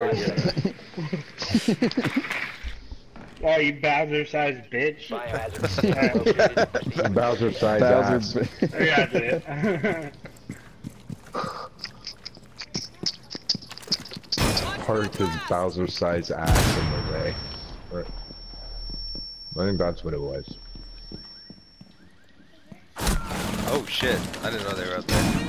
Oh, oh, you Bowser-sized bitch. Biohazard Bowser-sized Bowser size ass. Oh, yeah, that's his Bowser-sized ass in the way. I think that's what it was. Oh shit! I didn't know they were up there.